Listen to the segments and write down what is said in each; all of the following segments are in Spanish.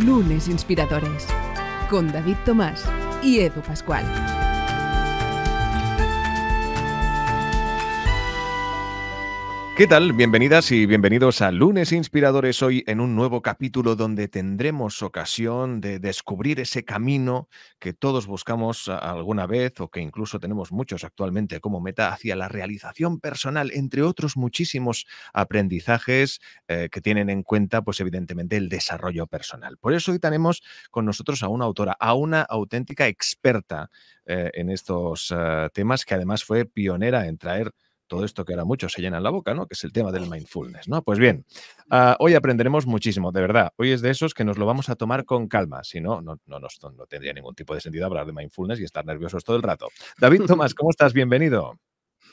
Lunes Inspiradores con David Tomás y Edu Pascual. ¿Qué tal? Bienvenidas y bienvenidos a Lunes Inspiradores hoy en un nuevo capítulo donde tendremos ocasión de descubrir ese camino que todos buscamos alguna vez o que incluso tenemos muchos actualmente como meta hacia la realización personal, entre otros muchísimos aprendizajes eh, que tienen en cuenta pues evidentemente el desarrollo personal. Por eso hoy tenemos con nosotros a una autora, a una auténtica experta eh, en estos eh, temas que además fue pionera en traer todo esto que ahora muchos se llenan la boca, ¿no? Que es el tema del mindfulness, ¿no? Pues bien, ah, hoy aprenderemos muchísimo, de verdad. Hoy es de esos que nos lo vamos a tomar con calma, si no, no, no, no tendría ningún tipo de sentido hablar de mindfulness y estar nerviosos todo el rato. David Tomás, ¿cómo estás? Bienvenido.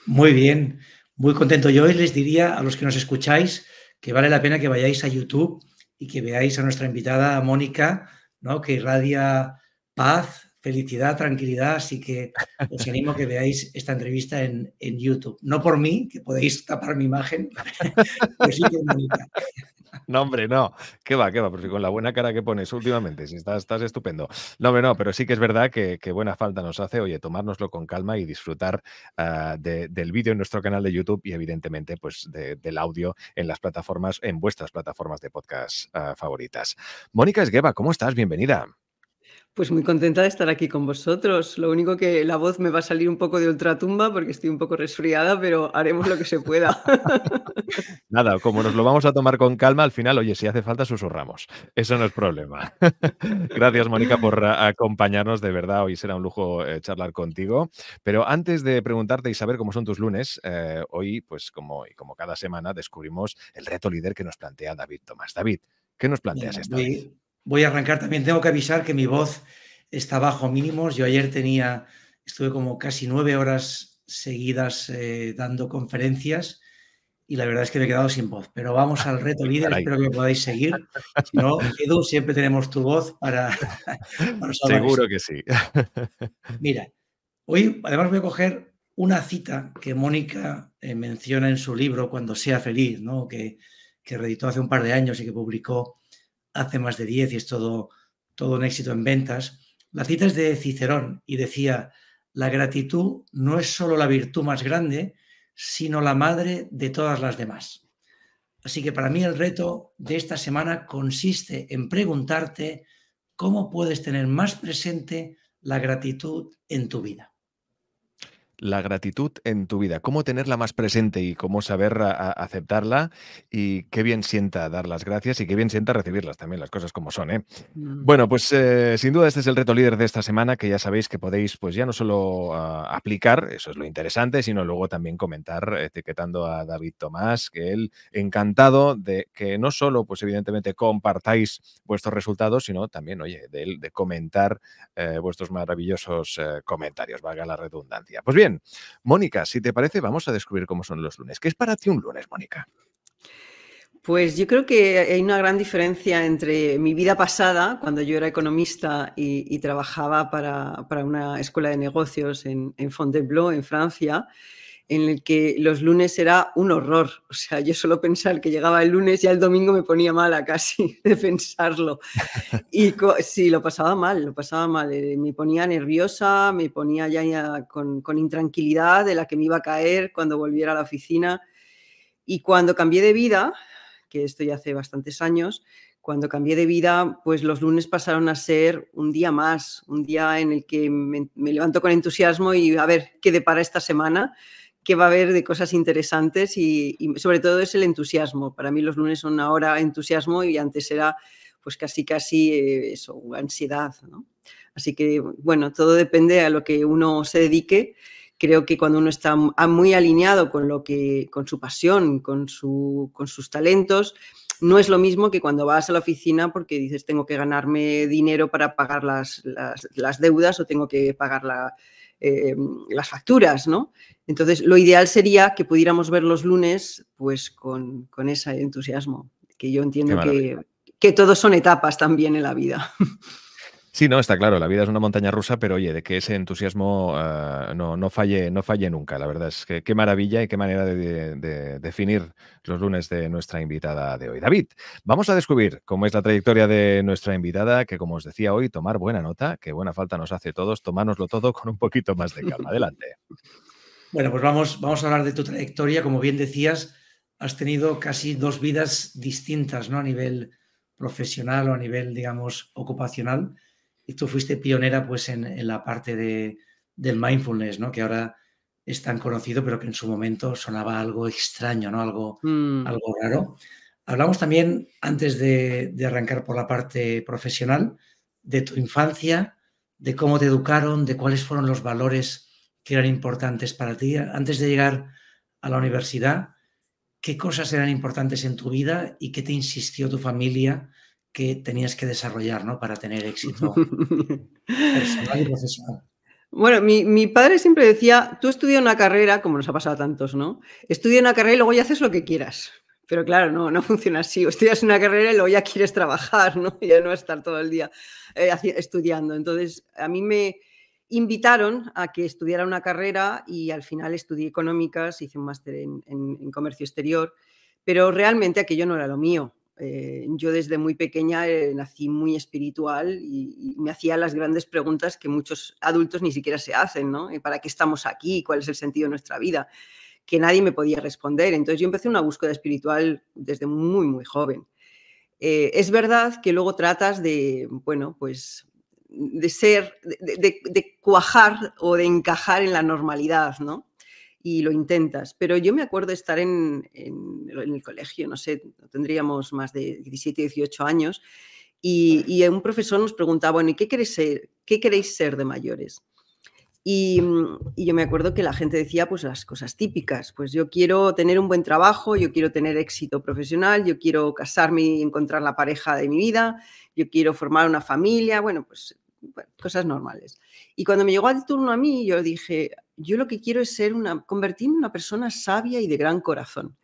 Muy bien, muy contento. Yo hoy les diría a los que nos escucháis que vale la pena que vayáis a YouTube y que veáis a nuestra invitada Mónica, ¿no? que irradia paz, felicidad, tranquilidad, así que os animo que veáis esta entrevista en, YouTube. No por mí, que podéis tapar mi imagen, pero sí Mónica. No, hombre, no. ¿Qué va, qué va? Porque con la buena cara que pones últimamente, si estás, estás estupendo. No, hombre, no, pero sí que es verdad que, buena falta nos hace, oye, tomárnoslo con calma y disfrutar ah, del vídeo en nuestro canal de YouTube y evidentemente, pues, del audio en las plataformas, en vuestras plataformas de podcast ah, favoritas. Mónica Esgueva, ¿cómo estás? Bienvenida. Pues muy contenta de estar aquí con vosotros. Lo único que la voz me va a salir un poco de ultratumba porque estoy un poco resfriada, pero haremos lo que se pueda. Nada, como nos lo vamos a tomar con calma, al final, oye, si hace falta, susurramos. Eso no es problema. Gracias, Mónica, por acompañarnos. De verdad, hoy será un lujo eh, charlar contigo. Pero antes de preguntarte y saber cómo son tus lunes, eh, hoy, pues como, y como cada semana, descubrimos el reto líder que nos plantea David Tomás. David, ¿qué nos planteas esta vez? Voy a arrancar también. Tengo que avisar que mi voz está bajo mínimos. Yo ayer tenía, estuve como casi nueve horas seguidas eh, dando conferencias y la verdad es que me he quedado sin voz. Pero vamos al reto líder, espero que podáis seguir. Si no, Edu, siempre tenemos tu voz para... Seguro que sí. Mira, hoy además voy a coger una cita que Mónica eh, menciona en su libro Cuando sea feliz, ¿no? que, que reeditó hace un par de años y que publicó hace más de 10 y es todo, todo un éxito en ventas. La cita es de Cicerón y decía, la gratitud no es solo la virtud más grande, sino la madre de todas las demás. Así que para mí el reto de esta semana consiste en preguntarte cómo puedes tener más presente la gratitud en tu vida la gratitud en tu vida, cómo tenerla más presente y cómo saber aceptarla y qué bien sienta dar las gracias y qué bien sienta recibirlas también, las cosas como son. ¿eh? Mm. Bueno, pues eh, sin duda este es el reto líder de esta semana que ya sabéis que podéis pues ya no solo ah, aplicar, eso es lo interesante, sino luego también comentar etiquetando a David Tomás, que él encantado de que no solo pues evidentemente compartáis vuestros resultados, sino también, oye, de, de comentar eh, vuestros maravillosos eh, comentarios, valga la redundancia. Pues bien, Mónica, si te parece, vamos a descubrir cómo son los lunes. ¿Qué es para ti un lunes, Mónica? Pues yo creo que hay una gran diferencia entre mi vida pasada, cuando yo era economista y, trabajaba para, una escuela de negocios en, en Fontainebleau, en Francia, en el que los lunes era un horror. O sea, yo solo pensar que llegaba el lunes, ya el domingo me ponía mala casi de pensarlo. Y sí, lo pasaba mal, lo pasaba mal. Eh, me ponía nerviosa, me ponía ya, con, con, intranquilidad de la que me iba a caer cuando volviera a la oficina. Y cuando cambié de vida, que esto ya hace bastantes años, cuando cambié de vida, pues los lunes pasaron a ser un día más, un día en el que me, me levanto con entusiasmo y a ver qué depara esta semana que va a haber de cosas interesantes y, sobre todo es el entusiasmo. Para mí los lunes son ahora entusiasmo y antes era pues casi casi eh, eso, ansiedad. Así que bueno, todo depende a lo que uno se dedique. Creo que cuando uno está muy alineado con lo que, con su pasión, con, su, con sus talentos, no es lo mismo que cuando vas a la oficina porque dices tengo que ganarme dinero para pagar las, las deudas o tengo que pagar la, eh, las facturas, ¿no? Entonces, lo ideal sería que pudiéramos ver los lunes pues con, con ese entusiasmo, que yo entiendo que, que todos son etapas también en la vida. Sí, no, está claro, la vida es una montaña rusa, pero oye, de que ese entusiasmo uh, no, no, falle, no falle nunca, la verdad es que qué maravilla y qué manera de, de, de, definir los lunes de nuestra invitada de hoy. David, vamos a descubrir cómo es la trayectoria de nuestra invitada, que como os decía hoy, tomar buena nota, que buena falta nos hace todos, tomárnoslo todo con un poquito más de calma. Adelante. Bueno, pues vamos, vamos a hablar de tu trayectoria. Como bien decías, has tenido casi dos vidas distintas, ¿no? A nivel profesional o a nivel, digamos, ocupacional y tú fuiste pionera pues en, en la parte de, del mindfulness, ¿no? Que ahora es tan conocido, pero que en su momento sonaba algo extraño, ¿no? Algo, mm. algo raro. Hablamos también, antes de, de, arrancar por la parte profesional, de tu infancia, de cómo te educaron, de cuáles fueron los valores que eran importantes para ti. Antes de llegar a la universidad, ¿qué cosas eran importantes en tu vida y qué te insistió tu familia que tenías que desarrollar ¿no? para tener éxito personal y profesional. Bueno, mi, mi, padre siempre decía, tú estudia una carrera, como nos ha pasado a tantos, ¿no? Estudia una carrera y luego ya haces lo que quieras. Pero claro, no, no funciona así. O estudias una carrera y luego ya quieres trabajar, ¿no? Ya no estar todo el día eh, estudiando. Entonces, a mí me invitaron a que estudiara una carrera y al final estudié económicas, hice un máster en, en, en comercio exterior, pero realmente aquello no era lo mío. Eh, yo desde muy pequeña eh, nací muy espiritual y, y, me hacía las grandes preguntas que muchos adultos ni siquiera se hacen, ¿no? ¿Para qué estamos aquí? ¿Cuál es el sentido de nuestra vida? Que nadie me podía responder. Entonces yo empecé una búsqueda espiritual desde muy, muy joven. Eh, es verdad que luego tratas de, bueno, pues de ser, de, de, de cuajar o de encajar en la normalidad, ¿no? Y lo intentas. Pero yo me acuerdo de estar en, en, en, el colegio, no sé, tendríamos más de 17, 18 años, y, y un profesor nos preguntaba, bueno, ¿y qué queréis ser, qué queréis ser de mayores? Y, y, yo me acuerdo que la gente decía pues las cosas típicas, pues yo quiero tener un buen trabajo, yo quiero tener éxito profesional, yo quiero casarme y encontrar la pareja de mi vida, yo quiero formar una familia, bueno, pues bueno, cosas normales. Y cuando me llegó el turno a mí, yo dije, yo lo que quiero es ser una, convertirme en una persona sabia y de gran corazón.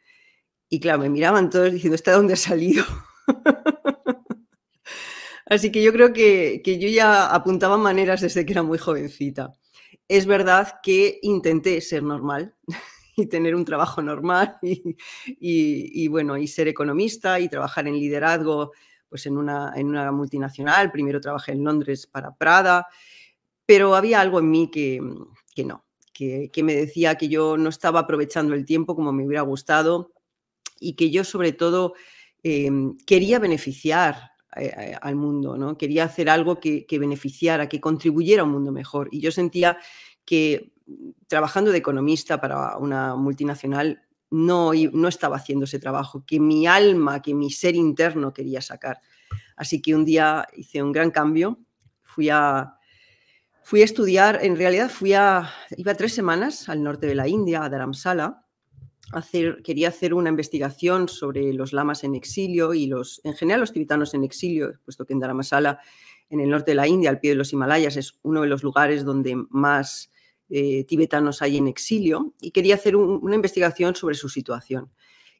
Y claro, me miraban todos diciendo, ¿está dónde ha salido? Así que yo creo que, que, yo ya apuntaba maneras desde que era muy jovencita. Es verdad que intenté ser normal y tener un trabajo normal y, y, y, bueno, y ser economista y trabajar en liderazgo pues en una, en una multinacional. Primero trabajé en Londres para Prada, pero había algo en mí que, que no, que, me decía que yo no estaba aprovechando el tiempo como me hubiera gustado y que yo sobre todo eh, quería beneficiar eh, al mundo, ¿no? quería hacer algo que, que, beneficiara, que contribuyera a un mundo mejor. Y yo sentía que trabajando de economista para una multinacional no, no estaba haciendo ese trabajo, que mi alma, que mi ser interno quería sacar. Así que un día hice un gran cambio, fui a, Fui a estudiar, en realidad fui a, iba tres semanas al norte de la India, a Dharamsala. Quería hacer una investigación sobre los lamas en exilio y los, en general los tibetanos en exilio, puesto que en Dharamsala, en el norte de la India, al pie de los Himalayas, es uno de los lugares donde más eh, tibetanos hay en exilio. Y quería hacer un, una investigación sobre su situación.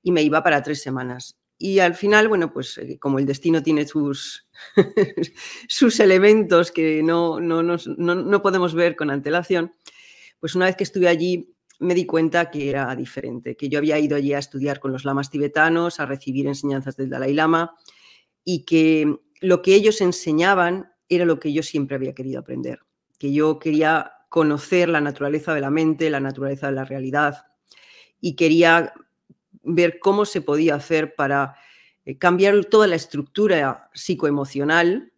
Y me iba para tres semanas. Y al final, bueno, pues eh, como el destino tiene sus, sus elementos que no, no, no, no, podemos ver con antelación, pues una vez que estuve allí me di cuenta que era diferente, que yo había ido allí a estudiar con los lamas tibetanos, a recibir enseñanzas del Dalai Lama y que lo que ellos enseñaban era lo que yo siempre había querido aprender, que yo quería conocer la naturaleza de la mente, la naturaleza de la realidad y quería ver cómo se podía hacer para eh, cambiar toda la estructura psicoemocional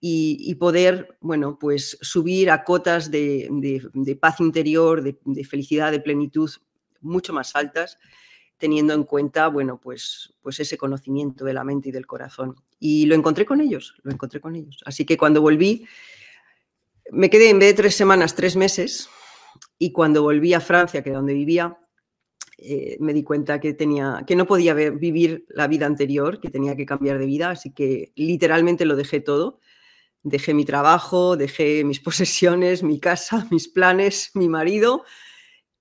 y, y, poder, bueno, pues subir a cotas de, de, paz interior, de, de, felicidad, de plenitud mucho más altas, teniendo en cuenta, bueno, pues, pues ese conocimiento de la mente y del corazón. Y lo encontré con ellos, lo encontré con ellos. Así que cuando volví, me quedé en vez de tres semanas, tres meses, y cuando volví a Francia, que era donde vivía, eh, me di cuenta que, tenía, que no podía vivir la vida anterior, que tenía que cambiar de vida, así que literalmente lo dejé todo. Dejé mi trabajo, dejé mis posesiones, mi casa, mis planes, mi marido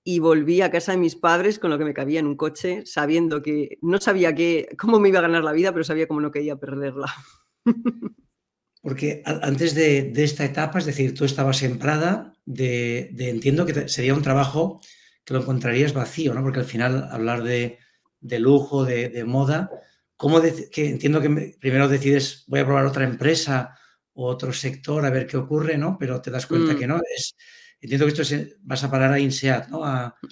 y volví a casa de mis padres con lo que me cabía en un coche, sabiendo que no sabía que, cómo me iba a ganar la vida, pero sabía cómo no quería perderla. Porque antes de, esta etapa, es decir, tú estabas en Prada, de, entiendo que sería un trabajo que lo encontrarías vacío, ¿no? Porque al final hablar de, lujo, de, moda, ¿cómo que entiendo que primero decides voy a probar otra empresa o otro sector a ver qué ocurre, ¿no? Pero te das cuenta mm. que no, es, entiendo que esto vas a parar a INSEAD, ¿no?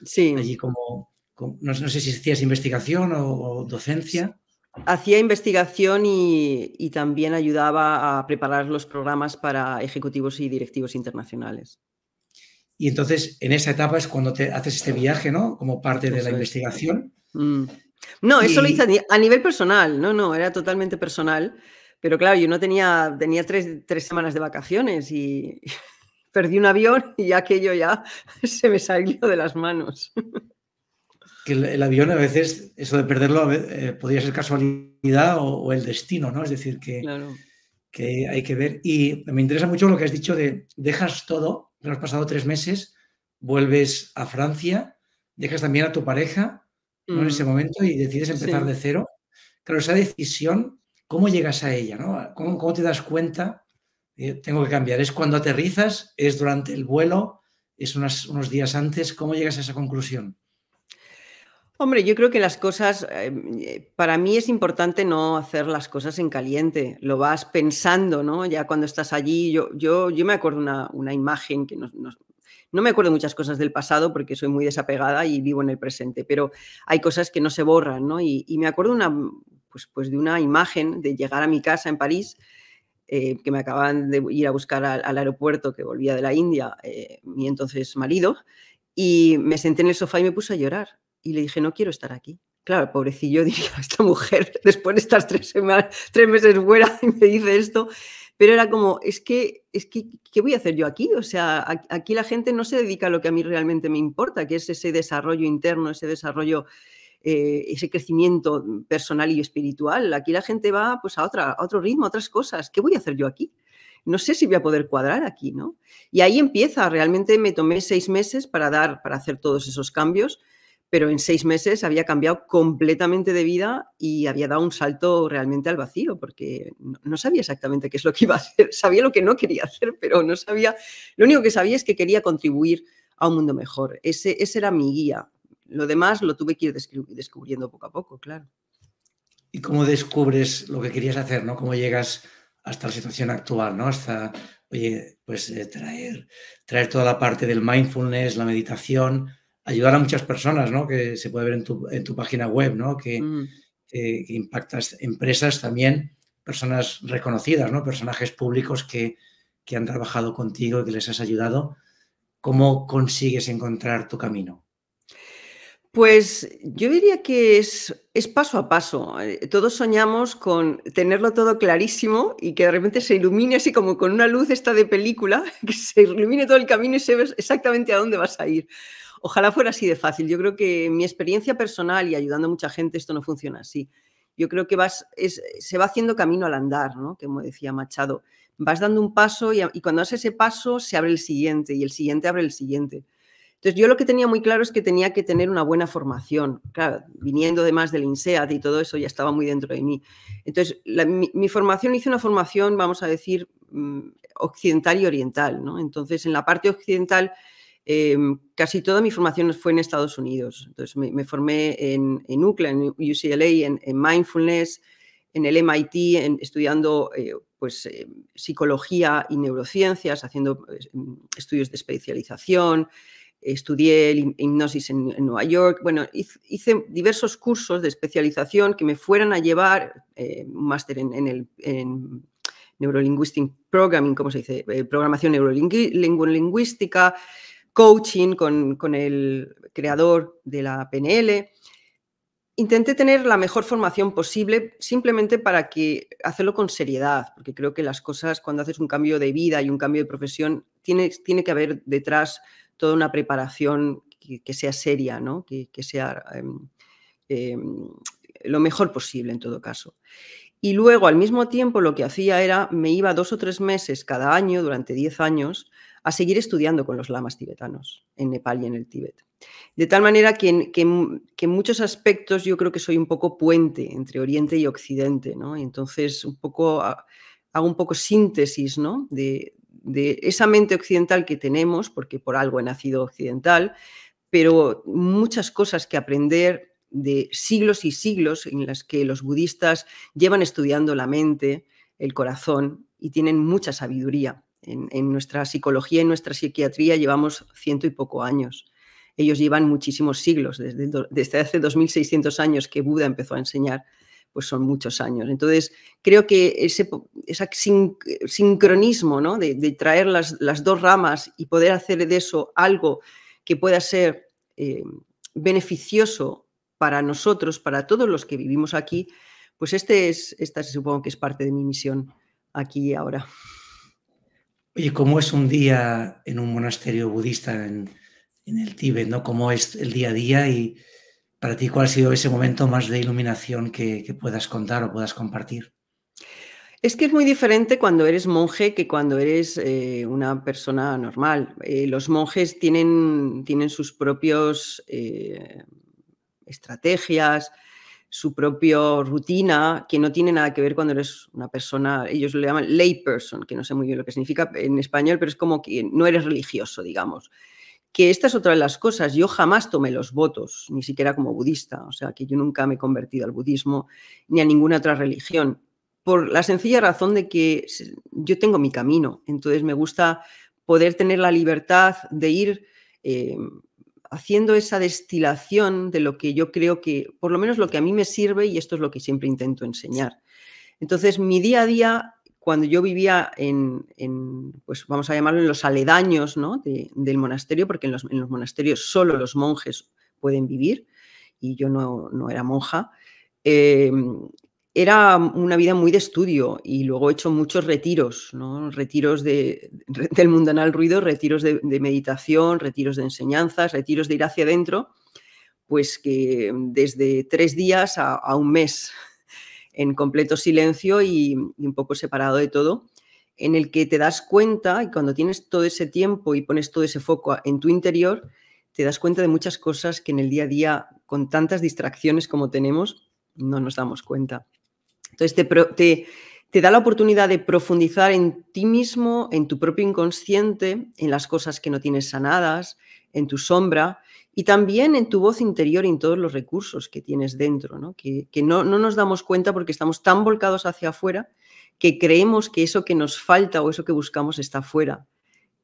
sí. Allí como, no, sé si hacías investigación o, docencia. Hacía investigación y, también ayudaba a preparar los programas para ejecutivos y directivos internacionales. Y entonces, en esa etapa es cuando te haces este viaje, ¿no? Como parte de la investigación. Mm. No, eso lo hice a nivel personal, no, no, era totalmente personal. Pero claro, yo no tenía, tenía tres, tres semanas de vacaciones y perdí un avión y aquello ya se me salió de las manos. Que el, avión a veces, eso de perderlo, eh, podría ser casualidad o, el destino, ¿no? Es decir, que, que hay que ver. Y me interesa mucho lo que has dicho de dejas todo, has pasado tres meses, vuelves a Francia, dejas también a tu pareja en ese mm. momento y decides empezar de cero. Claro, esa decisión, ¿cómo llegas a ella? ¿no? ¿Cómo, te das cuenta? tengo que cambiar. ¿Es cuando aterrizas? ¿Es durante el vuelo? ¿Es unos días antes? ¿Cómo llegas a esa conclusión? Hombre, yo creo que las cosas, eh, para mí es importante no hacer las cosas en caliente, lo vas pensando, ¿no? Ya cuando estás allí, yo, yo, yo me acuerdo una, una imagen que nos, no me acuerdo muchas cosas del pasado porque soy muy desapegada y vivo en el presente, pero hay cosas que no se borran, ¿no? Y, me acuerdo una, pues, pues de una imagen de llegar a mi casa en París, eh, que me acaban de ir a buscar al, aeropuerto que volvía de la India, eh, mi entonces marido, y me senté en el sofá y me puse a llorar y le dije, no quiero estar aquí. Claro, pobrecillo, diría, esta mujer, después de estas tres, semanas, tres meses fuera, y me dice esto, pero era como, es que, es que, ¿qué voy a hacer yo aquí? O sea, aquí la gente no se dedica a lo que a mí realmente me importa, que es ese desarrollo interno, ese desarrollo, eh, ese crecimiento personal y espiritual. Aquí la gente va pues, a, otra, a otro ritmo, a otras cosas. ¿Qué voy a hacer yo aquí? no sé si voy a poder cuadrar aquí, ¿no? Y ahí empieza, realmente me tomé seis meses para dar, para hacer todos esos cambios pero en seis meses había cambiado completamente de vida y había dado un salto realmente al vacío, porque no sabía exactamente qué es lo que iba a hacer, sabía lo que no quería hacer, pero no sabía, lo único que sabía es que quería contribuir a un mundo mejor. Ese, ese era mi guía. Lo demás lo tuve que ir descubriendo poco a poco, claro. ¿Y cómo descubres lo que querías hacer, no? ¿Cómo llegas hasta la situación actual, no? Hasta, oye, pues eh, traer, traer toda la parte del mindfulness, la meditación, ayudar a muchas personas, ¿no? Que se puede ver en tu, en tu página web, ¿no? Que, mm. que, impactas empresas también, personas reconocidas, ¿no? Personajes públicos que, que han trabajado contigo y que les has ayudado. ¿Cómo consigues encontrar tu camino? Pues yo diría que es, es, paso a paso. Eh, todos soñamos con tenerlo todo clarísimo y que de repente se ilumine así como con una luz esta de película, que se ilumine todo el camino y se ve exactamente a dónde vas a ir. Ojalá fuera así de fácil. Yo creo que mi experiencia personal y ayudando a mucha gente esto no funciona así. Yo creo que vas, se va haciendo camino al andar, ¿no? Como decía Machado. Vas dando un paso y, cuando haces ese paso se abre el siguiente y el siguiente abre el siguiente. Entonces, yo lo que tenía muy claro es que tenía que tener una buena formación. Claro, viniendo además del INSEAD y todo eso ya estaba muy dentro de mí. Entonces, mi, mi, formación, hice una formación, vamos a decir, mm, occidental y oriental. ¿no? Entonces, en la parte occidental Em, casi toda mi formación fue en Estados Unidos. Entonces me, formé en, en, UCLA, en UCLA, en, mindfulness, en el MIT, estudiando eh, pues, eh, psicología y neurociencias, haciendo pues, em, estudios de especialización. Estudié hipnosis en, Nueva York. Bueno, hice, diversos cursos de especialización que me fueran a llevar, eh, un máster en, el Neurolinguistic Programming, ¿cómo se dice? programación neurolingüística, coaching con, el creador de la PNL. Intenté tener la mejor formación posible simplemente para que hacerlo con seriedad, porque creo que las cosas cuando haces un cambio de vida y un cambio de profesión, tiene, tiene que haber detrás toda una preparación que, sea seria, ¿no? que, sea em, em, lo mejor posible en todo caso. Y luego, al mismo tiempo, lo que hacía era, me iba dos o tres meses cada año, durante diez años, a seguir estudiando con los lamas tibetanos en Nepal y en el Tíbet. De tal manera que en, muchos aspectos yo creo que soy un poco puente entre Oriente y Occidente, ¿no? entonces un poco hago un poco síntesis ¿no? de, de esa mente occidental que tenemos, porque por algo he nacido occidental, pero muchas cosas que aprender de siglos y siglos en las que los budistas llevan estudiando la mente, el corazón y tienen mucha sabiduría. En, nuestra psicología y nuestra psiquiatría llevamos ciento y poco años. Ellos llevan muchísimos siglos, desde, desde hace 2600 años que Buda empezó a enseñar, pues son muchos años. Entonces, creo que ese, sincronismo ¿no? de, traer las, dos ramas y poder hacer de eso algo que pueda ser eh, beneficioso para nosotros, para todos los que vivimos aquí, pues este es, esta supongo que es parte de mi misión aquí y ahora. Oye, ¿cómo es un día en un monasterio budista en, el Tíbet? ¿no? ¿Cómo es el día a día? Y para ti, ¿cuál ha sido ese momento más de iluminación que, puedas contar o puedas compartir? Es que es muy diferente cuando eres monje que cuando eres eh, una persona normal. Eh, los monjes tienen, tienen sus propios eh, estrategias, su propia rutina, que no tiene nada que ver cuando eres una persona, ellos lo llaman lay person, que no sé muy bien lo que significa en español, pero es como que no eres religioso, digamos. Que esta es otra de las cosas, yo jamás tomé los votos, ni siquiera como budista, o sea, que yo nunca me he convertido al budismo ni a ninguna otra religión, por la sencilla razón de que yo tengo mi camino, entonces me gusta poder tener la libertad de ir eh, haciendo esa destilación de lo que yo creo que, por lo menos lo que a mí me sirve y esto es lo que siempre intento enseñar. Entonces, mi día a día, cuando yo vivía en, pues vamos a llamarlo en los aledaños del monasterio, porque en los, monasterios solo los monjes pueden vivir y yo no, no era monja, eh, era una vida muy de estudio y luego he hecho muchos retiros, ¿no? retiros de, del mundanal ruido, retiros de, meditación, retiros de enseñanzas, retiros de ir hacia adentro, pues que desde tres días a, un mes en completo silencio y, un poco separado de todo, en el que te das cuenta y cuando tienes todo ese tiempo y pones todo ese foco en tu interior, te das cuenta de muchas cosas que en el día a día, con tantas distracciones como tenemos, no nos damos cuenta. Entonces te, da la oportunidad de profundizar en ti mismo, en tu propio inconsciente, en las cosas que no tienes sanadas, en tu sombra y también en tu voz interior y en todos los recursos que tienes dentro, que, no, nos damos cuenta porque estamos tan volcados hacia afuera que creemos que eso que nos falta o eso que buscamos está afuera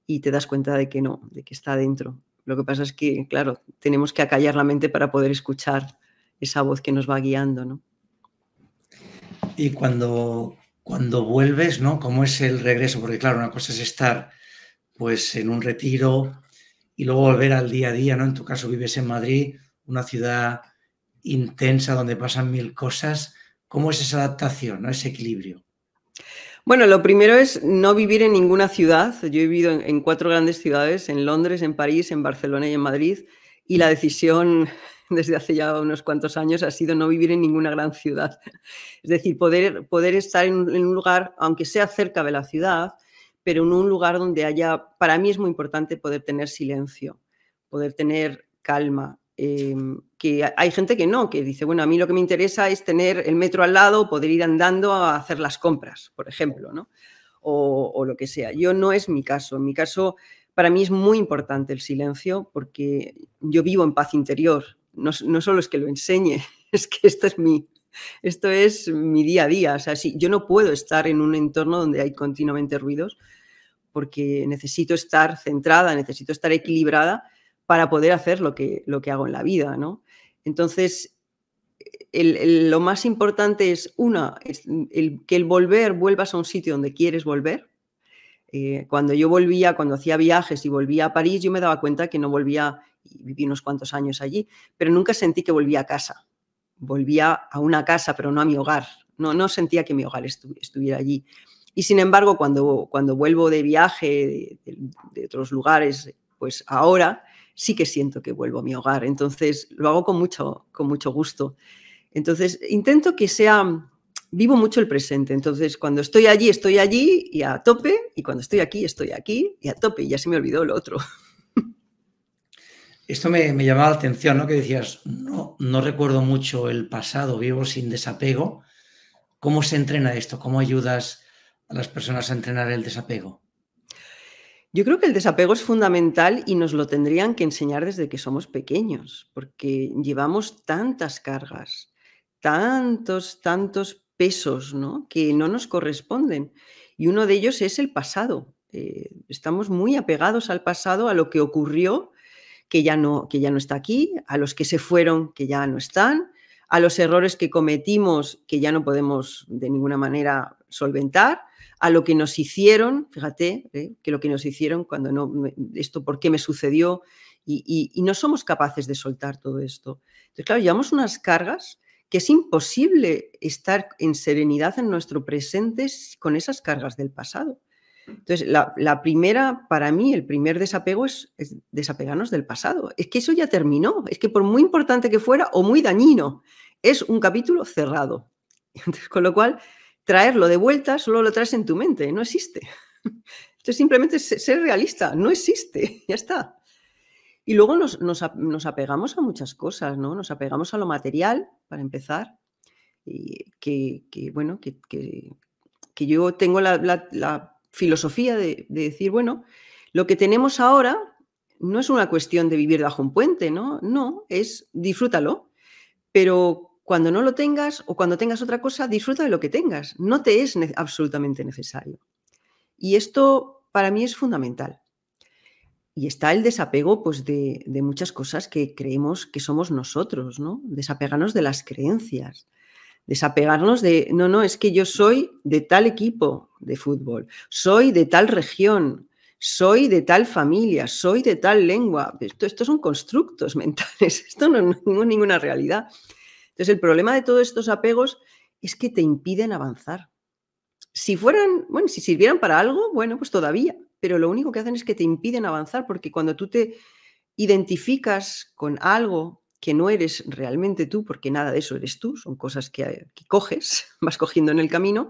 y te das cuenta de que no, de que está dentro. Lo que pasa es que, claro, tenemos que acallar la mente para poder escuchar esa voz que nos va guiando, ¿no? Y cuando, cuando vuelves, ¿no? ¿Cómo es el regreso? Porque claro, una cosa es estar pues en un retiro y luego volver al día a día, ¿no? En tu caso vives en Madrid, una ciudad intensa donde pasan mil cosas. ¿Cómo es esa adaptación, ¿no? ese equilibrio? Bueno, lo primero es no vivir en ninguna ciudad. Yo he vivido en, cuatro grandes ciudades, en Londres, en París, en Barcelona y en Madrid, y la decisión desde hace ya unos cuantos años ha sido no vivir en ninguna gran ciudad. Es decir, poder, poder estar en, un lugar, aunque sea cerca de la ciudad, pero en un lugar donde haya, para mí es muy importante poder tener silencio, poder tener calma. Em, que hay gente que no, que dice, bueno, a mí lo que me interesa es tener el metro al lado, poder ir andando a hacer las compras, por ejemplo, ¿no? O, o lo que sea. Yo no es mi caso. En mi caso, para mí es muy importante el silencio porque yo vivo en paz interior no, solo es que lo enseñe, es que esto es mi, esto es mi día a día. O sea, yo no puedo estar en un entorno donde hay continuamente ruidos porque necesito estar centrada, necesito estar equilibrada para poder hacer lo que, lo que hago en la vida, ¿no? Entonces, lo más importante es, una, que el volver, vuelvas a un sitio donde quieres volver. Eh, cuando yo volvía, cuando hacía viajes y volvía a París, yo me daba cuenta que no volvía y viví unos cuantos años allí, pero nunca sentí que volvía a casa. Volvía a una casa, pero no a mi hogar. No, no sentía que mi hogar estuviera allí. Y sin embargo, cuando, cuando vuelvo de viaje de, otros lugares, pues ahora sí que siento que vuelvo a mi hogar. Entonces lo hago con mucho, con mucho gusto. Entonces intento que sea, vivo mucho el presente. Entonces cuando estoy allí, estoy allí y a tope. Y cuando estoy aquí, estoy aquí y a tope. Y ya se me olvidó lo otro. Esto me, llamaba la atención, ¿no? Que decías, no, recuerdo mucho el pasado, vivo sin desapego. ¿Cómo se entrena esto? ¿Cómo ayudas a las personas a entrenar el desapego? Yo creo que el desapego es fundamental y nos lo tendrían que enseñar desde que somos pequeños, porque llevamos tantas cargas, tantos, tantos pesos ¿no? que no nos corresponden. Y uno de ellos es el pasado. Eh, estamos muy apegados al pasado, a lo que ocurrió, que ya, no, que ya no está aquí, a los que se fueron, que ya no están, a los errores que cometimos, que ya no podemos de ninguna manera solventar, a lo que nos hicieron, fíjate, ¿eh? que lo que nos hicieron cuando no, esto por qué me sucedió, y, y, no somos capaces de soltar todo esto. Entonces, claro, llevamos unas cargas que es imposible estar en serenidad en nuestro presente con esas cargas del pasado. Entonces, la, la primera, para mí, el primer desapego es, es, desapegarnos del pasado. Es que eso ya terminó. Es que por muy importante que fuera o muy dañino, es un capítulo cerrado. Entonces, con lo cual, traerlo de vuelta solo lo traes en tu mente, no existe. Entonces simplemente ser realista, no existe, ya está. Y luego nos, nos, apegamos a muchas cosas, ¿no? Nos apegamos a lo material, para empezar, y que, bueno, que, que, yo tengo la, filosofía de, de, decir, bueno, lo que tenemos ahora no es una cuestión de vivir bajo un puente, ¿no? No, es disfrútalo, pero cuando no lo tengas o cuando tengas otra cosa, disfruta de lo que tengas. No te es absolutamente necesario. Y esto para mí es fundamental. Y está el desapego pues, de, de, muchas cosas que creemos que somos nosotros, ¿no? Desapegarnos de las creencias, desapegarnos de, no, no, es que yo soy de tal equipo de fútbol, soy de tal región, soy de tal familia, soy de tal lengua. Esto, estos son constructos mentales, esto no es ninguna realidad. Entonces, el problema de todos estos apegos es que te impiden avanzar. Si fueran, bueno, si sirvieran para algo, bueno, pues todavía, pero lo único que hacen es que te impiden avanzar, porque cuando tú te identificas con algo que no eres realmente tú, porque nada de eso eres tú, son cosas que, que coges, vas cogiendo en el camino,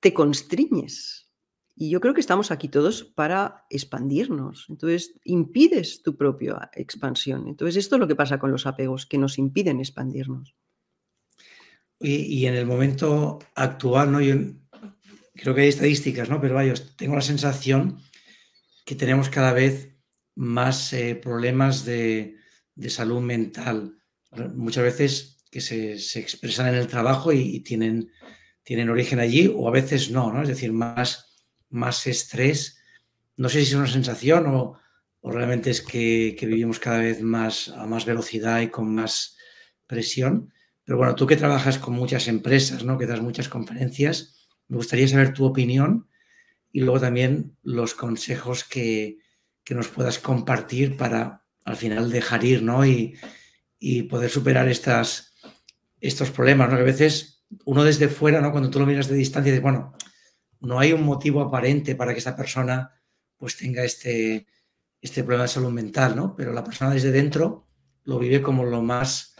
te constriñes, y yo creo que estamos aquí todos para expandirnos. Entonces, impides tu propia expansión. Entonces, esto es lo que pasa con los apegos, que nos impiden expandirnos. Y, en el momento actual, ¿no? Yo creo que hay estadísticas, ¿no? Pero vaya, tengo la sensación que tenemos cada vez más eh, problemas de, de, salud mental. Muchas veces que se, se expresan en el trabajo y, tienen, tienen origen allí, o a veces no, ¿no? Es decir, más más estrés. No sé si es una sensación o, realmente es que, vivimos cada vez más a más velocidad y con más presión. Pero bueno, tú que trabajas con muchas empresas, ¿no? que das muchas conferencias, me gustaría saber tu opinión y luego también los consejos que, nos puedas compartir para al final dejar ir ¿no? y, poder superar estas, estos problemas. ¿no? Que a veces uno desde fuera, ¿no? cuando tú lo miras de distancia, dices, bueno, no hay un motivo aparente para que esta persona pues tenga este, este problema de salud mental, ¿no? Pero la persona desde dentro lo vive como lo más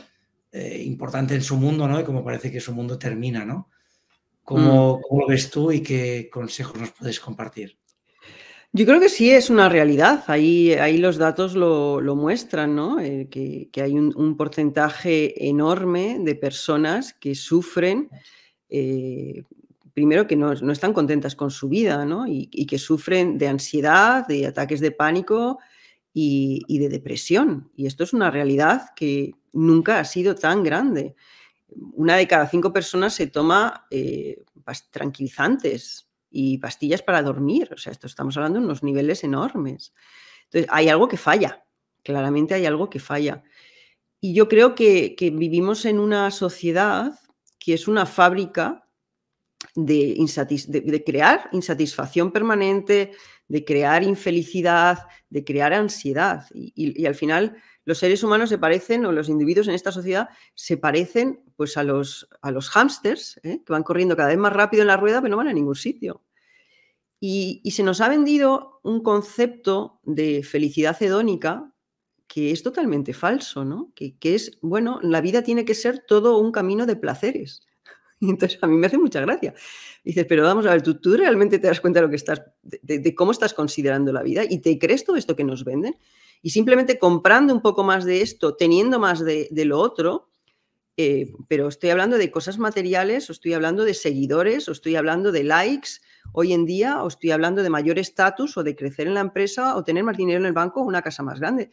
eh, importante en su mundo, ¿no? Y como parece que su mundo termina, ¿no? ¿Cómo, mm. lo ves tú y qué consejos nos puedes compartir? Yo creo que sí es una realidad, ahí, ahí los datos lo, muestran, ¿no? Eh, que, hay un, porcentaje enorme de personas que sufren eh, primero que no, están contentas con su vida ¿no? y, que sufren de ansiedad, de ataques de pánico y, de depresión. Y esto es una realidad que nunca ha sido tan grande. Una de cada cinco personas se toma eh, tranquilizantes y pastillas para dormir. O sea, esto estamos hablando de unos niveles enormes. Entonces, hay algo que falla. Claramente hay algo que falla. Y yo creo que, vivimos en una sociedad que es una fábrica de, crear insatisfacción permanente, de crear infelicidad, de crear ansiedad. Y, al final los seres humanos se parecen, o los individuos en esta sociedad se parecen pues, a, los, a los hámsters, ¿eh? que van corriendo cada vez más rápido en la rueda, pero no van a ningún sitio. Y, se nos ha vendido un concepto de felicidad hedónica que es totalmente falso, ¿no? Que, es, bueno, la vida tiene que ser todo un camino de placeres. Y entonces a mí me hace mucha gracia. dices, pero vamos a ver, ¿tú, tú realmente te das cuenta de, lo que estás, de, cómo estás considerando la vida y te crees todo esto que nos venden. Y simplemente comprando un poco más de esto, teniendo más de, lo otro, eh, pero estoy hablando de cosas materiales, o estoy hablando de seguidores, o estoy hablando de likes hoy en día, o estoy hablando de mayor estatus, o de crecer en la empresa, o tener más dinero en el banco, o una casa más grande.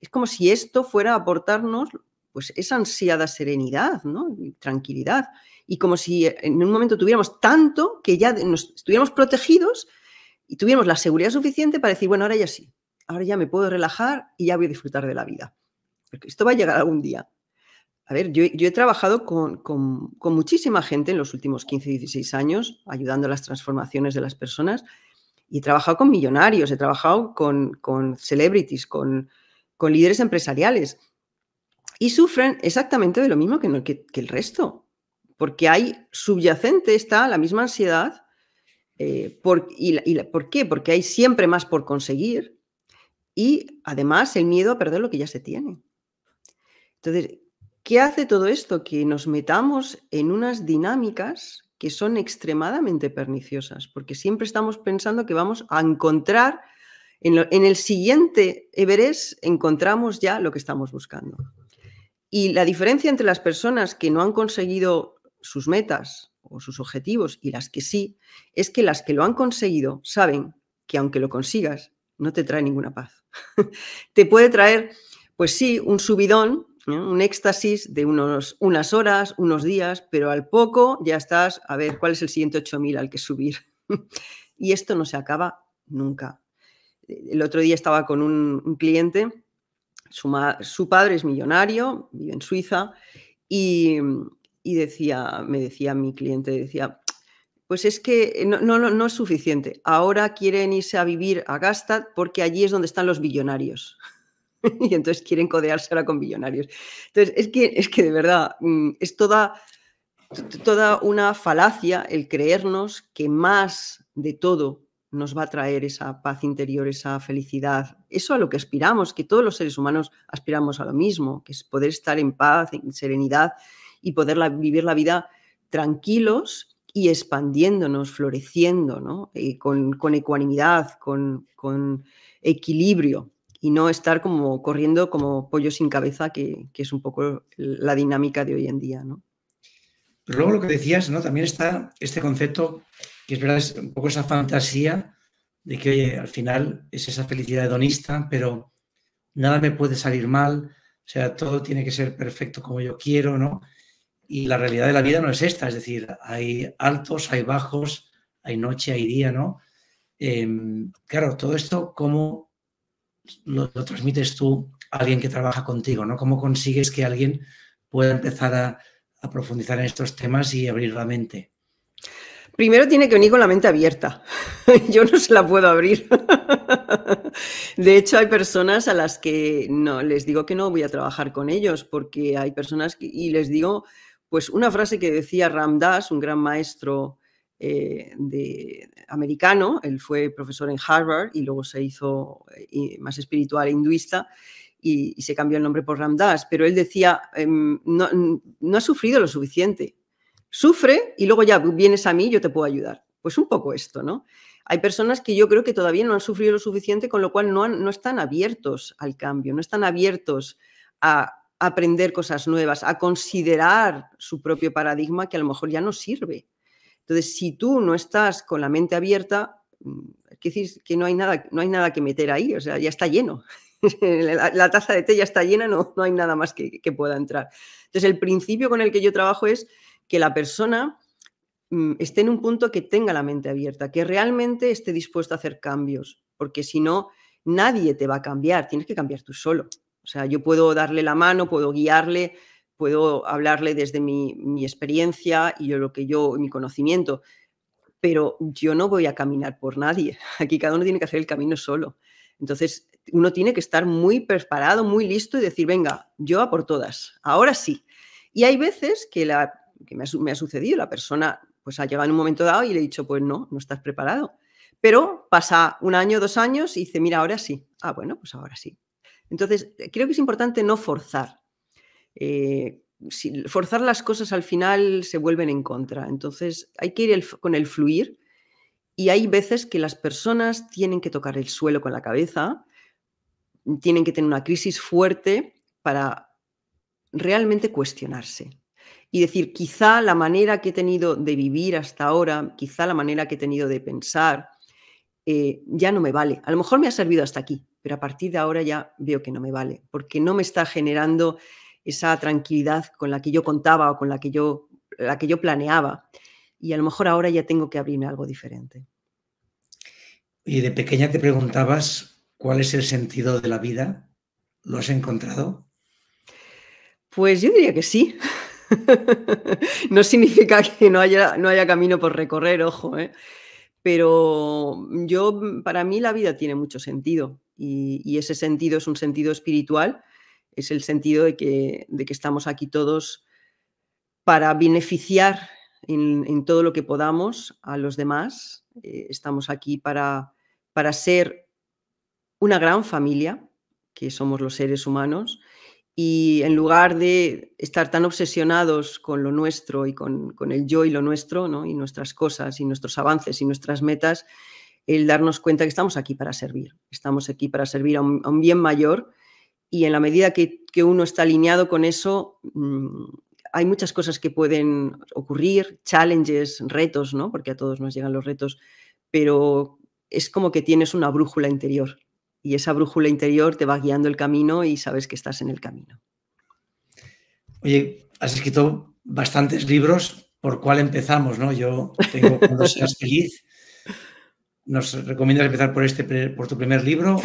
Es como si esto fuera a aportarnos pues esa ansiada serenidad, ¿no? Tranquilidad. Y como si en un momento tuviéramos tanto que ya estuviéramos protegidos y tuviéramos la seguridad suficiente para decir, bueno, ahora ya sí, ahora ya me puedo relajar y ya voy a disfrutar de la vida. Porque esto va a llegar algún día. A ver, yo, he trabajado con, muchísima gente en los últimos 15, 16 años, ayudando a las transformaciones de las personas, y he trabajado con millonarios, he trabajado con, celebrities, con, líderes empresariales, y sufren exactamente de lo mismo que, el resto, porque hay subyacente, está la misma ansiedad. Eh, por, y, ¿Por qué? Porque hay siempre más por conseguir y además el miedo a perder lo que ya se tiene. Entonces, ¿Qué hace todo esto? Que nos metamos en unas dinámicas que son extremadamente perniciosas, porque siempre estamos pensando que vamos a encontrar, en, el siguiente Everest encontramos ya lo que estamos buscando. Y la diferencia entre las personas que no han conseguido sus metas o sus objetivos y las que sí, es que las que lo han conseguido saben que aunque lo consigas, no te trae ninguna paz. te puede traer, pues sí, un subidón, un éxtasis de unos, unas horas, unos días, pero al poco ya estás, a ver, ¿cuál es el siguiente 8000 al que subir? y esto no se acaba nunca. El otro día estaba con un, cliente, su, padre es millonario, vive en Suiza, y, decía, me decía mi cliente, decía, pues es que no, no, no, es suficiente. Ahora quieren irse a vivir a Gastad porque allí es donde están los billonarios. y entonces quieren codearse ahora con billonarios. Entonces, es que, es que de verdad, mm, es toda, toda una falacia el creernos que más de todo nos va a traer esa paz interior, esa felicidad. Eso a lo que aspiramos, que todos los seres humanos aspiramos a lo mismo, que es poder estar en paz, en serenidad y poder vivir la vida tranquilos y expandiéndonos, floreciendo, ¿no? Eh, con, con, ecuanimidad, con, con equilibrio y no estar como corriendo como pollo sin cabeza, que, es un poco la dinámica de hoy en día. ¿no? Pero luego lo que decías, ¿no? También está este concepto, que es verdad, es un poco esa fantasía de que, oye, al final es esa felicidad hedonista, pero nada me puede salir mal, o sea, todo tiene que ser perfecto como yo quiero, ¿no? Y la realidad de la vida no es esta, es decir, hay altos, hay bajos, hay noche, hay día, ¿no? Em, claro, todo esto, ¿cómo lo, transmites tú a alguien que trabaja contigo, ¿no? ¿Cómo consigues que alguien pueda empezar a, profundizar en estos temas y abrir la mente? Primero tiene que venir con la mente abierta. Yo no se la puedo abrir. De hecho, hay personas a las que no les digo que no voy a trabajar con ellos porque hay personas y les digo, pues una frase que decía Ram Dass, un gran maestro eh, de, americano, él fue profesor en Harvard y luego se hizo eh, más espiritual hinduista y, se cambió el nombre por Ramdas, pero él decía, em, no, no has sufrido lo suficiente, sufre y luego ya vienes a mí, yo te puedo ayudar. Pues un poco esto, ¿no? Hay personas que yo creo que todavía no han sufrido lo suficiente, con lo cual no, no están abiertos al cambio, no están abiertos a aprender cosas nuevas, a considerar su propio paradigma que a lo mejor ya no sirve. Entonces, si tú no estás con la mente abierta, mm, que decir que no hay nada, no hay nada que meter ahí, o sea, ya está lleno. la, taza de té ya está llena, no, no hay nada más que, pueda entrar. Entonces, el principio con el que yo trabajo es que la persona mm, esté en un punto que tenga la mente abierta, que realmente esté dispuesto a hacer cambios, porque si no, nadie te va a cambiar, tienes que cambiar tú solo. O sea, yo puedo darle la mano, puedo guiarle, puedo hablarle desde mi, experiencia y yo, lo que yo, mi conocimiento, pero yo no voy a caminar por nadie. Aquí cada uno tiene que hacer el camino solo. Entonces, uno tiene que estar muy preparado, muy listo y decir, venga, yo a por todas, ahora sí. Y hay veces que, la, que me, ha, sucedido, la persona pues ha llegado en un momento dado y le he dicho, pues no, no estás preparado. Pero pasa un año, dos años y dice, mira, ahora sí. Ah, bueno, pues ahora sí. Entonces, creo que es importante no forzar. Eh, forzar las cosas al final se vuelven en contra. Entonces hay que ir con el fluir y hay veces que las personas tienen que tocar el suelo con la cabeza, tienen que tener una crisis fuerte para realmente cuestionarse. y decir, quizá la manera que he tenido de vivir hasta ahora, quizá la manera que he tenido de pensar, eh, ya no me vale. A lo mejor me ha servido hasta aquí, pero a partir de ahora ya veo que no me vale, porque no me está generando esa tranquilidad con la que yo contaba o con la que yo, la que yo planeaba. Y a lo mejor ahora ya tengo que abrirme algo diferente. Y de pequeña te preguntabas cuál es el sentido de la vida. ¿Lo has encontrado? Pues yo diría que sí. no significa que no haya, no haya camino por recorrer, ojo, ¿eh? pero yo, para mí la vida tiene mucho sentido y, ese sentido es un sentido espiritual, es el sentido de que, de que estamos aquí todos para beneficiar en, todo lo que podamos a los demás, eh, estamos aquí para, para ser una gran familia, que somos los seres humanos, y en lugar de estar tan obsesionados con lo nuestro y con, el yo y lo nuestro, ¿no? y nuestras cosas y nuestros avances y nuestras metas, el darnos cuenta que estamos aquí para servir. Estamos aquí para servir a un, bien mayor y en la medida que, uno está alineado con eso, mm, hay muchas cosas que pueden ocurrir, challenges, retos, ¿no? porque a todos nos llegan los retos, pero es como que tienes una brújula interior y esa brújula interior te va guiando el camino y sabes que estás en el camino. Oye, has escrito bastantes libros, ¿por cuál empezamos? No? Yo tengo Cuando seas feliz. ¿Nos recomiendas empezar por este por tu primer libro?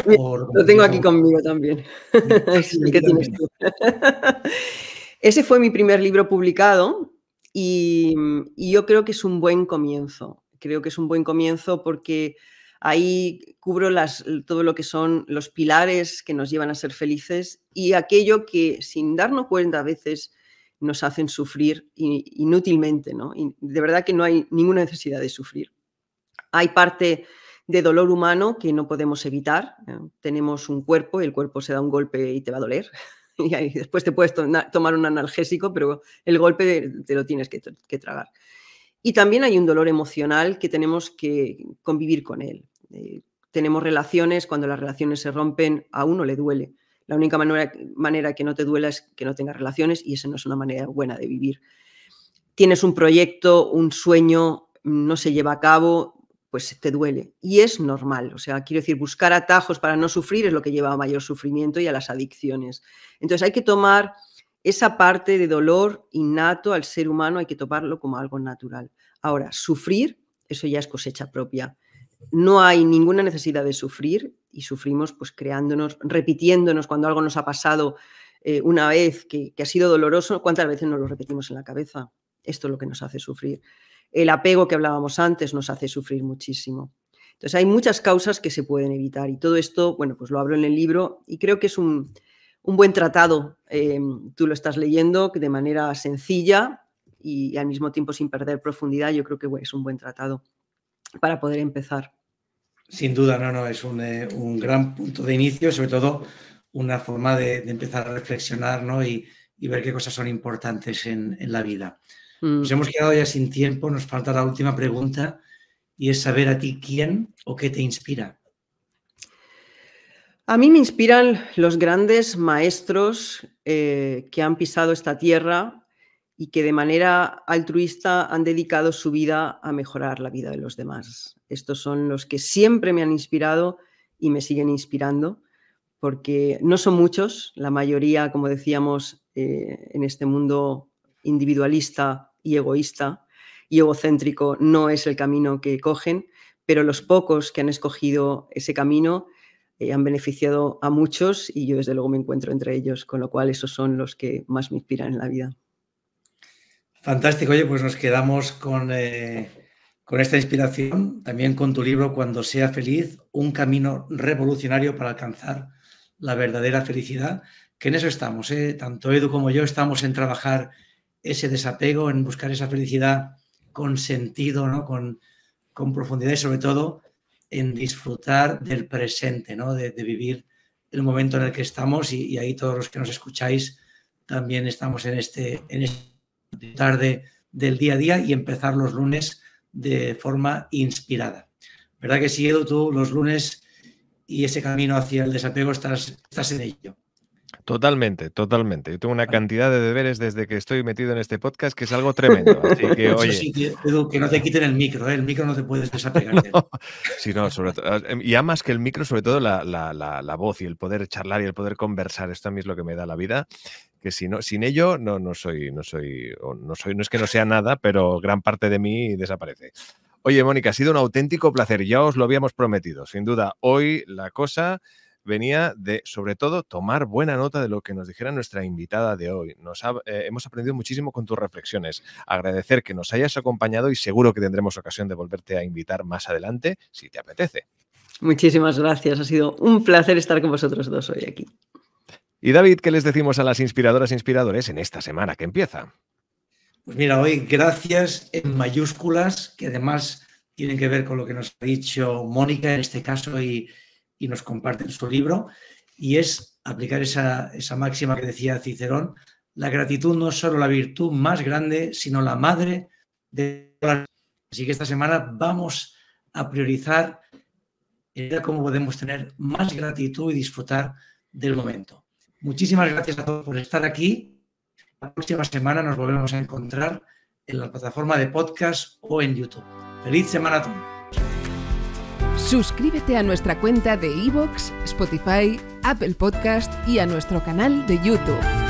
lo tengo aquí conmigo también. Ese fue mi primer libro publicado y yo creo que es un buen comienzo. Creo que es un buen comienzo porque Ahí cubro las, todo lo que son los pilares que nos llevan a ser felices y aquello que sin darnos cuenta a veces nos hacen sufrir inútilmente. ¿no? de verdad que no hay ninguna necesidad de sufrir. Hay parte de dolor humano que no podemos evitar. ¿eh? Tenemos un cuerpo y el cuerpo se da un golpe y te va a doler. Y después te puedes tomar un analgésico, pero el golpe te lo tienes que, que tragar. Y también hay un dolor emocional que tenemos que convivir con él. Eh, tenemos relaciones, cuando las relaciones se rompen, a uno le duele. La única manera, manera que no te duela es que no tengas relaciones y esa no es una manera buena de vivir. Tienes un proyecto, un sueño, no se lleva a cabo, pues te duele. Y es normal. O sea, quiero decir, buscar atajos para no sufrir es lo que lleva a mayor sufrimiento y a las adicciones. Entonces hay que tomar esa parte de dolor innato al ser humano, hay que tomarlo como algo natural. Ahora, sufrir, eso ya es cosecha propia no hay ninguna necesidad de sufrir y sufrimos pues creándonos, repitiéndonos cuando algo nos ha pasado eh, una vez que, ha sido doloroso, ¿cuántas veces nos lo repetimos en la cabeza? Esto es lo que nos hace sufrir. El apego que hablábamos antes nos hace sufrir muchísimo. Entonces hay muchas causas que se pueden evitar y todo esto, bueno, pues lo hablo en el libro y creo que es un, buen tratado. Eh, tú lo estás leyendo de manera sencilla y, al mismo tiempo sin perder profundidad. Yo creo que es un buen tratado para poder empezar. Sin duda, no, no, es un, eh, gran punto de inicio, sobre todo una forma de, empezar a reflexionar ¿no? y, ver qué cosas son importantes en, la vida. Mm. Nos hemos quedado ya sin tiempo, nos falta la última pregunta y es saber a ti quién o qué te inspira. A mí me inspiran los grandes maestros eh, que han pisado esta tierra y que de manera altruista han dedicado su vida a mejorar la vida de los demás. Estos son los que siempre me han inspirado y me siguen inspirando, porque no son muchos, la mayoría, como decíamos, eh, en este mundo individualista y egoísta y egocéntrico no es el camino que cogen, pero los pocos que han escogido ese camino eh, han beneficiado a muchos y yo desde luego me encuentro entre ellos, con lo cual esos son los que más me inspiran en la vida. Fantástico, oye, pues nos quedamos con, eh, con esta inspiración, también con tu libro Cuando sea feliz, un camino revolucionario para alcanzar la verdadera felicidad, que en eso estamos, ¿eh? tanto Edu como yo estamos en trabajar ese desapego, en buscar esa felicidad con sentido, ¿no? con, con profundidad y sobre todo en disfrutar del presente, ¿no? de, vivir el momento en el que estamos y, ahí todos los que nos escucháis también estamos en este, en este tarde del día a día y empezar los lunes de forma inspirada. ¿Verdad que sí, Edu, tú los lunes y ese camino hacia el desapego estás, estás en ello? Totalmente, totalmente. Yo tengo una cantidad de deberes desde que estoy metido en este podcast que es algo tremendo. Así que, oye. Sí, que, no te quiten el micro, ¿eh? el micro no te puedes desapegar. sí, no, sobre todo. Ah, em, y más que el micro, sobre todo la, la, voz y el poder charlar y el poder conversar. Esto a mí es lo que me da la vida. Que si no, sin ello no, no soy, no soy, no soy, no es que no sea nada, pero gran parte de mí desaparece. Oye, Mónica, ha sido un auténtico placer. Ya os lo habíamos prometido. Sin duda, hoy la cosa venía de, sobre todo, tomar buena nota de lo que nos dijera nuestra invitada de hoy. Nos eh, hemos aprendido muchísimo con tus reflexiones. Agradecer que nos hayas acompañado y seguro que tendremos ocasión de volverte a invitar más adelante, si te apetece. Muchísimas gracias. Ha sido un placer estar con vosotros dos hoy aquí. Y David, ¿qué les decimos a las inspiradoras e inspiradores en esta semana que empieza? Pues mira, hoy gracias en mayúsculas, que además tienen que ver con lo que nos ha dicho Mónica en este caso y, y nos comparten su libro, y es aplicar esa, máxima que decía Cicerón, la gratitud no es solo la virtud más grande, sino la madre de las... Así que esta semana vamos a priorizar cómo podemos tener más gratitud y disfrutar del momento. Muchísimas gracias a todos por estar aquí. La próxima semana nos volvemos a encontrar en la plataforma de podcast o en YouTube. Feliz semana a todos. Suscríbete a nuestra cuenta de iVoox, Spotify, Apple Podcast y a nuestro canal de YouTube.